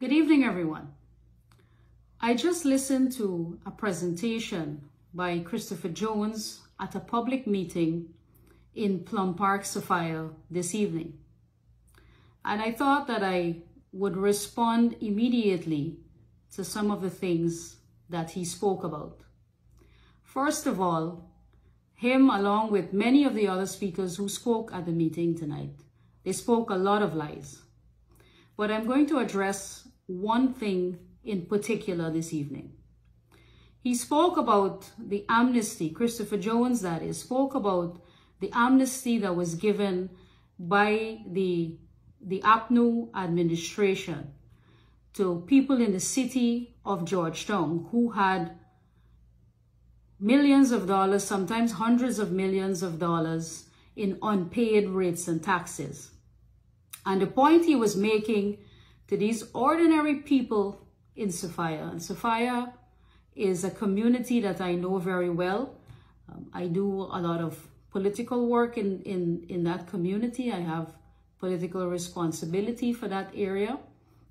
Good evening, everyone. I just listened to a presentation by Christopher Jones at a public meeting in Plum Park, Sophia this evening. And I thought that I would respond immediately to some of the things that he spoke about. First of all, him along with many of the other speakers who spoke at the meeting tonight, they spoke a lot of lies. But I'm going to address one thing in particular this evening. He spoke about the amnesty, Christopher Jones that is, spoke about the amnesty that was given by the, the APNU administration to people in the city of Georgetown who had millions of dollars, sometimes hundreds of millions of dollars in unpaid rates and taxes. And the point he was making to these ordinary people in Sophia, and Sophia is a community that I know very well. Um, I do a lot of political work in, in, in that community. I have political responsibility for that area.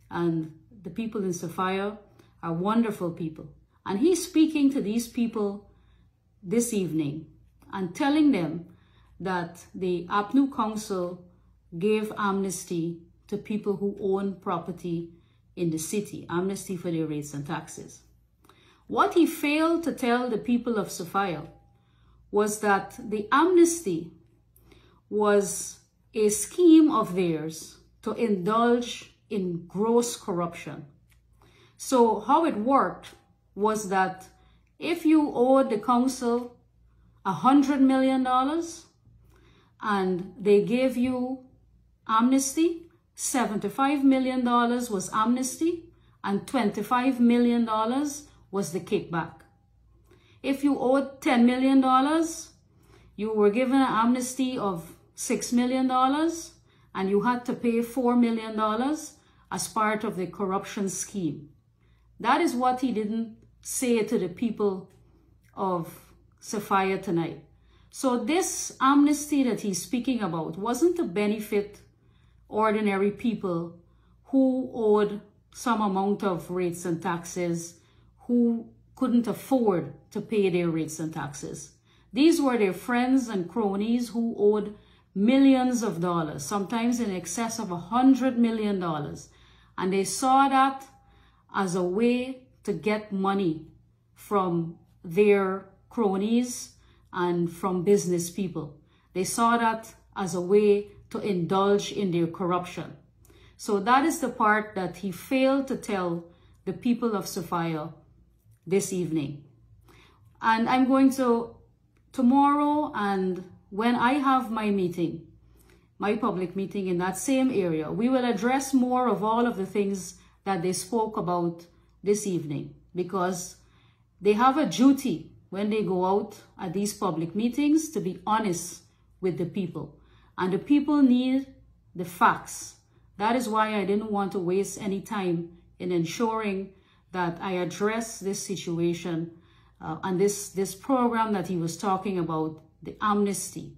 And the people in Sophia are wonderful people. And he's speaking to these people this evening and telling them that the APNU Council gave amnesty to people who own property in the city, amnesty for their rates and taxes. What he failed to tell the people of Sophia was that the amnesty was a scheme of theirs to indulge in gross corruption. So how it worked was that if you owed the council a hundred million dollars and they gave you amnesty, $75 million was amnesty and $25 million was the kickback. If you owed $10 million, you were given an amnesty of $6 million and you had to pay $4 million as part of the corruption scheme. That is what he didn't say to the people of Sophia tonight. So this amnesty that he's speaking about wasn't to benefit ordinary people who owed some amount of rates and taxes, who couldn't afford to pay their rates and taxes. These were their friends and cronies who owed millions of dollars, sometimes in excess of a hundred million dollars. And they saw that as a way to get money from their cronies and from business people. They saw that as a way to indulge in their corruption. So that is the part that he failed to tell the people of Sophia this evening. And I'm going to, tomorrow and when I have my meeting, my public meeting in that same area, we will address more of all of the things that they spoke about this evening because they have a duty when they go out at these public meetings to be honest with the people. And the people need the facts. That is why I didn't want to waste any time in ensuring that I address this situation uh, and this, this program that he was talking about, the amnesty.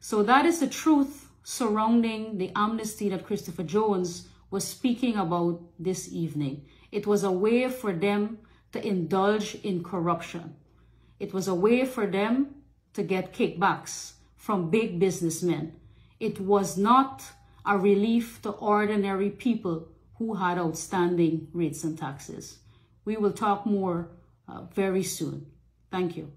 So that is the truth surrounding the amnesty that Christopher Jones was speaking about this evening. It was a way for them to indulge in corruption. It was a way for them to get kickbacks from big businessmen. It was not a relief to ordinary people who had outstanding rates and taxes. We will talk more uh, very soon. Thank you.